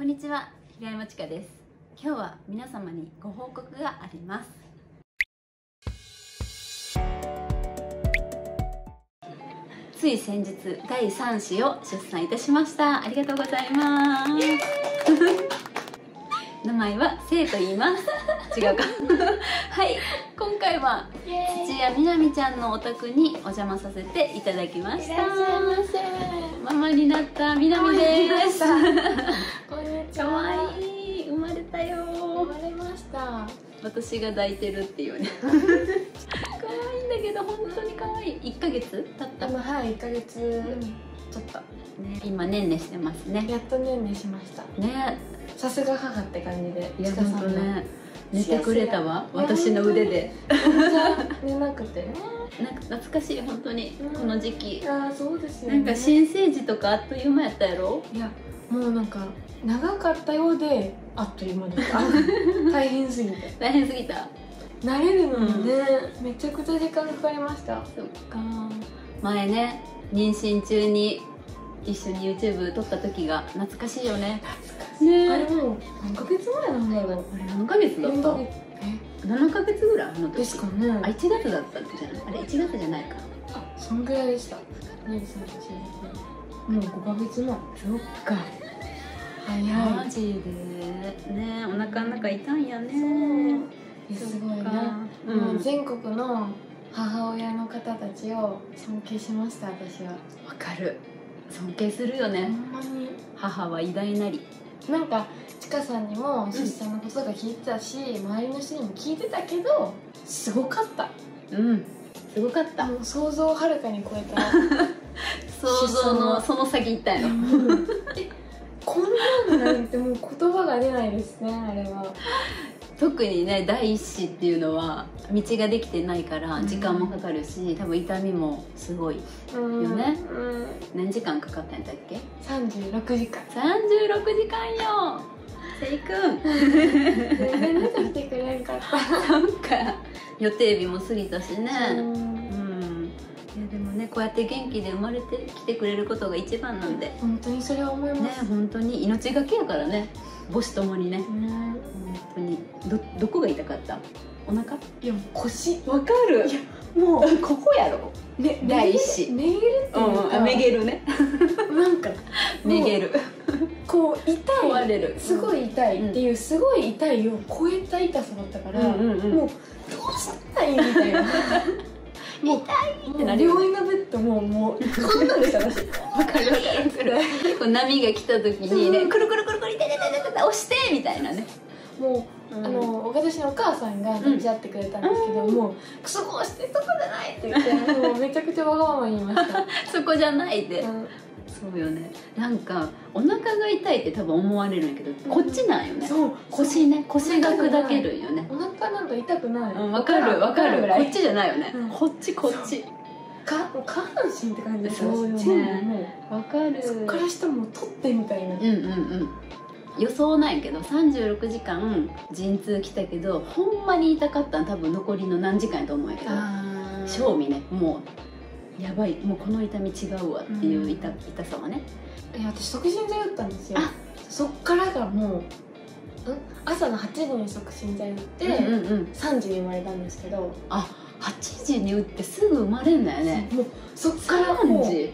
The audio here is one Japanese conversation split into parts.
こんにちは平山千佳です。今日は皆様にご報告があります。つい先日第3子を出産いたしました。ありがとうございます。名前はせいと言います。違うか。はい。今回は土屋みなみちゃんのお宅にお邪魔させていただきました。ママになったみなみです。こんにちかわは。い。い生まれたよ。生まれました。私が抱いてるっていうね。可愛いんだけど本当に可愛い。1ヶ月経った？今はい一ヶ月ちょっとね今ねんねしてますね。やっとねんねしました。ねさすが母って感じで。いや本当ね寝てくれたわ私の腕で寝なくてね。なんか懐かしい本当にうんこの時期いやそうですよね。なんか新生児とかあっという間やったやろ？いやもうなんか長かったようであっという間で。大変すぎて。大変すぎた慣れるのにね、めちゃくちゃ時間かかりました。そっか前ね妊娠中に一緒に YouTube 撮った時が懐かしいよね。ねあれもう何ヶ月前なんだろう。あれ何ヶ月だっ4たヶ月。え7ヶ月ぐらいあの時？ですかね。あ1月だったんじゃない？あれ1月じゃないか。あそんぐらいでした。2 3 4もう5ヶ月前。そっか。早マジで。ねお腹の中痛んやね。いすごいねうもうん全国の母親の方たちを尊敬しました私は。わかる尊敬するよほねんまに。母は偉大なり。なんかちかさんにも出産のことが聞いてたし、周りの人にも聞いてたけどすごかった。うん。すごかった。もう想像をはるかに超えた。想像のその先行ったんやろえこんなんなんてもう言葉が出ないですねあれは 特にね第一子っていうのは道ができてないから時間もかかるし、多分痛みもすごいうんよね。うん。何時間かかったんだっけ？36時間36時間。よせいくん全然出てくれんか。ったなんか予定日も過ぎたしね。いやでもねこうやって元気で生まれてきてくれることが一番なんで。ね本当にそれは思います、本当に。命がけやからね母子ともにね。ね。本当に。どどこが痛かった？お腹？いや腰？わかる？いやもう。ここやろ。ね第一子。めげるっていうか、めげるね。なんか めげる。こう痛い。壊れる。すごい痛いっていうすごい痛いを超えた痛さだったから、うんうんうん。もうどうしたらいいみたいな。もうってなる病院のベッドももうこんなんですよ私。わかるわかる。それこう波が来た時にねくるくる押してみたいなね。もう、あの私のお母さんが立ち会ってくれたんですけど、もう「クソこうしてそこじゃない!」って言って もうめちゃくちゃわがまま言いました、そこじゃないで、うん。そうよね。なんかお腹が痛いって多分思われるんやけど、こっちなんよね。そう。腰ね腰が砕けるんよね。お腹なんか痛くない。うんわかるわかる。ぐらい。こっちじゃないよね、うん。こっちこっち。か下半身って感じですそうよね。わかる。うそっから下もう取ってみたいな。うんうんうん予想なんやけど36時間陣痛来たけどほんまに痛かったん多分残りの何時間やと思うんやけど。あ正味ね。もうやばい。もうこの痛み違うわっていう痛,、痛さはね。いや私促進剤打ったんですよ。あ。そっからがもう、ん、朝の8時に促進剤打って、うんうんうん。3時に生まれたんですけど、あ8時に打ってすぐ生まれんだよね。もうそっからも3う時。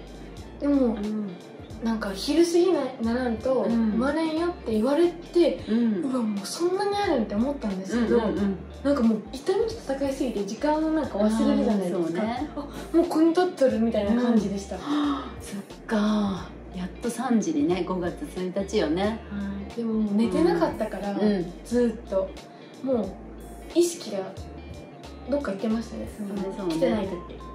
でもうんなんか昼過ぎなならんとうん。生まれんよって言われて、ううんわもうそんなにあるんって思ったんですけど、うんなんかもう痛みと戦いすぎて時間をなんか忘れるじゃないですか、ね。あもうここに立っとるみたいな感じでした、そっか。やっと3時にね5月1日よね。でも寝てなかったから、うん。ずーっと。もう意識がどっか行ってましたね。ね。来てない時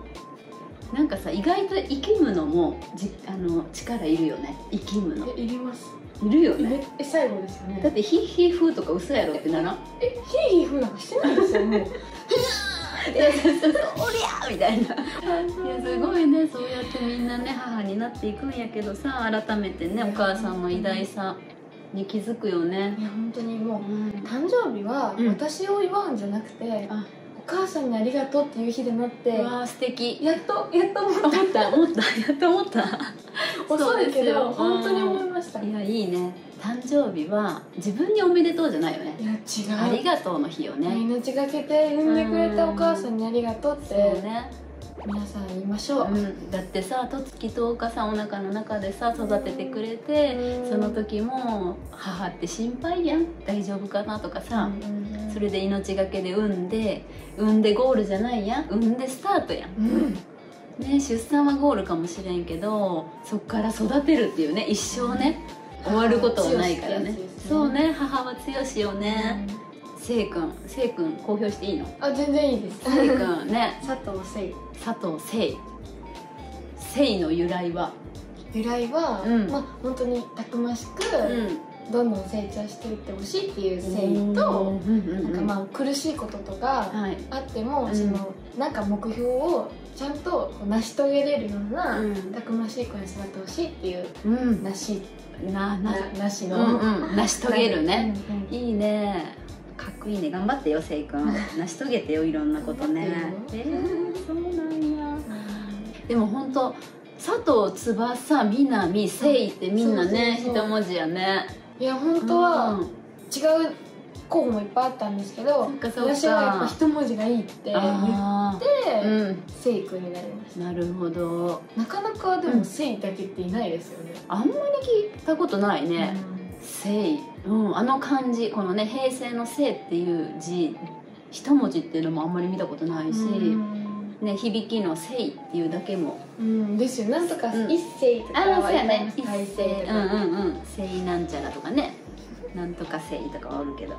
なんかさ意外と生きむのもじあの力いるよね。生きむのえいります。いるよね。めえ最後ですよね。だってヒーヒー風とか嘘やろってならん？えヒーヒー風なんかしてないですよもう。いやそうおりゃーみたいな。いやすごいね。そうやってみんなね母になっていくんやけどさ改めてねお母さんの偉大さに気づくよね。いや本当にもううん。誕生日はうん。私を祝うんじゃなくて、あお母さんにありがとうっていう日でなってうわー素敵。やっとやっと思っ思った思ったやっと思った。た遅いけどそうですよ。本当に思いました。いやいいね。誕生日は自分におめでとうじゃないよね。いやあ違う。りがとうの日よね。命がけて産んでくれたお母さんにありがとうって。そうね。皆さん言いましょう、うん、だってさ十月10日さお腹の中でさ育ててくれてうん。その時も母って心配やん。大丈夫かなとかさ、それで命がけで産んで産んでゴールじゃないやん。産んでスタートやん。うん。ね出産はゴールかもしれんけどそっから育てるっていうね一生ね終わることはないからね。ね。そうね母は強しよね。せいくんせいくん公表していいの？あ全然いいです。せいくんね。佐藤聖佐藤せい。せいの由来は？由来は、うん。まあ本当にたくましく、うんどんどん成長していってほしいっていう誠意と、まあ苦しいこととかはい。あっても、うん。そのなんか目標をちゃんと成し遂げれるような、うん。たくましい子に育ってほしいっていううん。なし。ななななしうの、成し遂げるね、いいね。かっこいいね。頑張ってよせいくん。成し遂げてよいろんなことね。えー、そうなんや。でも本当佐藤翼南誠意ってみんなね一文字やねいや本当はうん違う候補もいっぱいあったんですけど私はやっぱ一文字がいいって言っあてーうん聖君になりましなるほど。たなかなかでも聖だけっていないですよね、あんまり聞いたことないね「聖」うんあの漢字このね平成の「聖」っていう字。一文字っていうのもあんまり見たことないし、うんね、響きの「聖」っていうだけも。うんですよ。なんとかうん。一世とかああそうやね。一す大斉勢とかうんうんうん「聖なんちゃら」とかね「なんとか聖」とかはおるけど。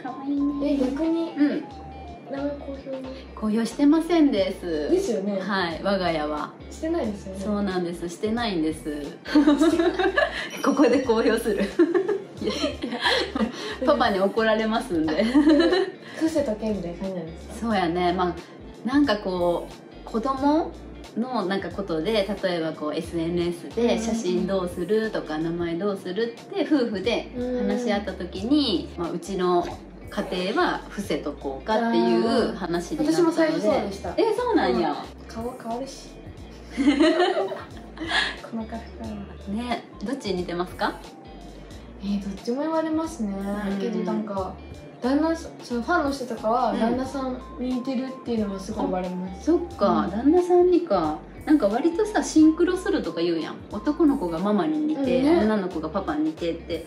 かわいいえね逆にうん。公表してませんです。ですよね。はい我が家は。してないですよね。そうなんです。してないんです。ここで公表する。パパに怒られますんで。そうやね。まあなんかこう子供のなんかことで例えばこう SNS で写真どうするとか名前どうするって夫婦で話し合った時に、まあ、うちの家庭は伏せとこうかっていう話になったので。私も最初そうでした。えそうなんや、顔変わるし。この方はねどっちに似てますか？えー、どっちも言われますね。うん。けどなんか旦那さんそのファンの人とかはうん。旦那さんに似てるっていうのもすごい言われます。そっか、うん。旦那さんにか。なんか割とさシンクロするとか言うやん。男の子がママに似て、うんね。女の子がパパに似てって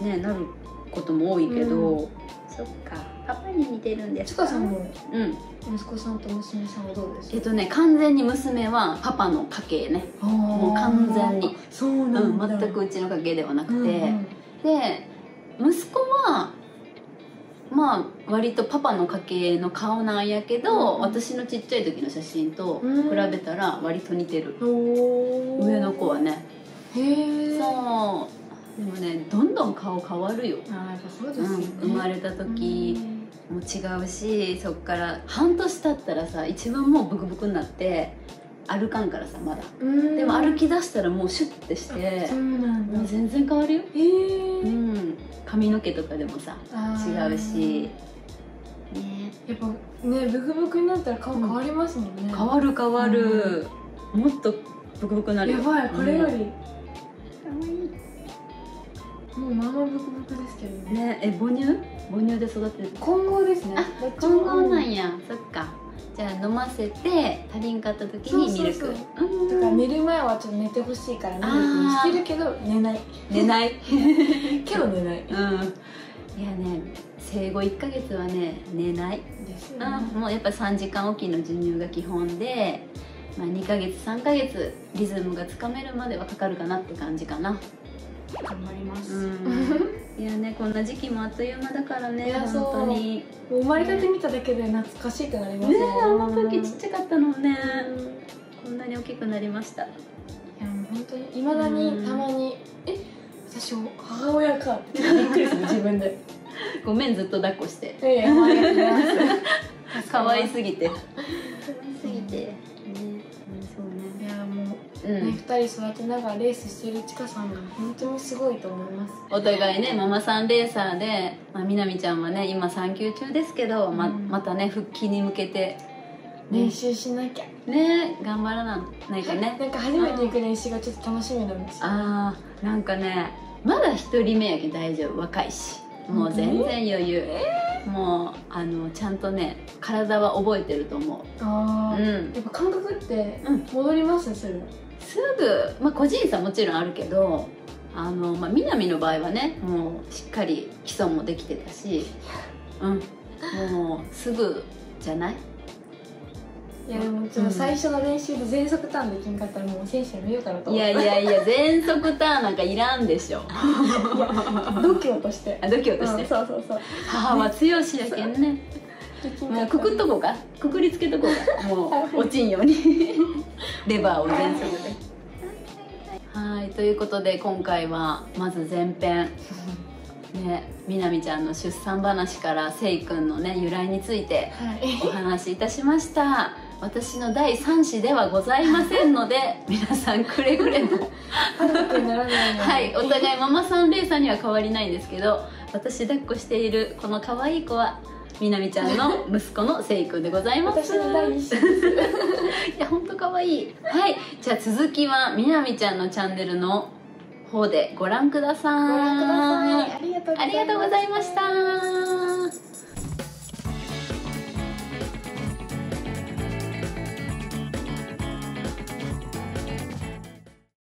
ねなることも多いけど、そっか。パパに似てるんでちすか？さんもうん。息子さんと娘さんはどうですえっとね完全に娘はパパの家系ね。もう完全に。そううんなんだ、全くうちの家系ではなくて、うんうん。で息子はまあ割とパパの家系の顔なんやけど、うん私のちっちゃい時の写真とうん。比べたら割と似てる、おー。上の子はね。へえそう。でもねどんどん顔変わるよ、あーやっぱそうですよね、うん、生まれた時も違うしそっから半年経ったらさ一番もうブクブクになって歩かんからさまだ。うん。でも歩き出したらもうシュッてしてもう全然変わるよ、へえうん、髪の毛とかでもさ違うし。ね。やっぱねブクブクになったら顔変わりますもんね、変わる変わる、もっとブクブクなるよ。やばいこれより、うんもうまあまあブクブクですけどね。ねえ母乳？母乳で育てる？混合ですね。あ混合なんや。そっかじゃあ飲ませて足りんかった時にミルク。そうそうう。んとか寝る前はちょっと寝てほしいからミルクにしてるけど寝ない。寝ない。けど寝ない。うん。いやね生後1ヶ月はね寝ない、ですよね。うん、もうやっぱ3時間おきの授乳が基本で、まあ、2ヶ月3ヶ月リズムがつかめるまではかかるかなって感じかな。頑張ります、うんいやねこんな時期もあっという間だからね本当に。生まれたて見ただけで懐かしくなりますねよあの時ちっちゃかったのね。うん。こんなに大きくなりました。いやもう本当にいまだにたまに「え私母親か」ってびっくりする 自分で。ごめんずっと抱っこして。いやいやありがとうございます。可愛すぎてねうんね、2人育てながらレースしてるちかさんが本当にすごいと思います。お互いねママさんレーサーで、まあ、みなみちゃんはね今産休中ですけど、まうん。またね復帰に向けて。練習しなきゃ、ね頑張らないかね。なんか初めて行く練習がちょっと楽しみなんですよ。あーなんかねまだ一人目やけど大丈夫。若いし。もう全然余裕、もうあのちゃんとね体は覚えてると思ああ、ううん。やっぱ感覚ってうん。戻りますすぐすぐ、まあ、個人差もちろんあるけどあの、まあ、南の場合はねもうしっかり基礎もできてたしうん。もうすぐじゃない？いやでもちょっと最初の練習で全速ターンできんかったらもう選手やめようかなとい思って。やいやいや全速ターンなんかいらんでしょ。度胸として。あ度胸として。うんそうそうそう。母は強しやけんねもうくくっとこうか？くくりつけとこうか？もう落ちんように。レバーを全速ではい。ということで今回はまず前編。ねみなみちゃんの出産話からせいくんのね由来についてはい。お話しいたしました。私の第3子ではございませんので 皆さんくれぐれも。はい。お互いママさんレイさんには変わりないんですけど私抱っこしているこの可愛い子はみなみちゃんの息子のせいくんでございます。私の第一子です。いや本当可愛いはい。じゃあ続きはみなみちゃんのチャンネルの方でご覧ください。ご覧ください。ありがとうございました